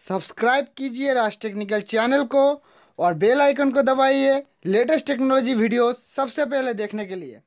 Subscribe कीजिए राज technical channel को और बेल आइकन को दबाइए लेटेस्ट टेक्नोलॉजी वीडियोस सबसे पहले देखने के लिए।